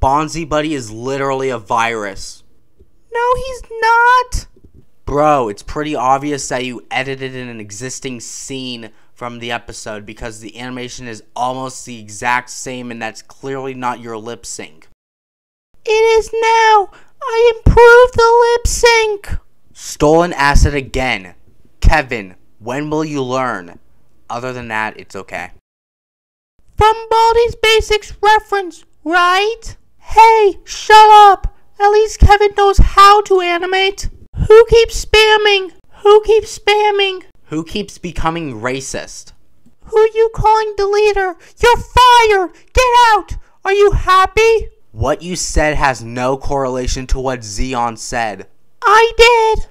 Bonzi Buddy is literally a virus. No, he's not. Bro, it's pretty obvious that you edited in an existing scene from the episode because the animation is almost the exact same and that's clearly not your lip sync. It is now. I improved the lip sync. Stolen asset again. Kevin, when will you learn? Other than that, it's okay. From Baldi's Basics reference, right? Hey, shut up! At least Kevin knows how to animate. Who keeps spamming? Who keeps spamming? Who keeps becoming racist? Who are you calling the leader? You're fired! Get out! Are you happy? What you said has no correlation to what Zeon said. I did!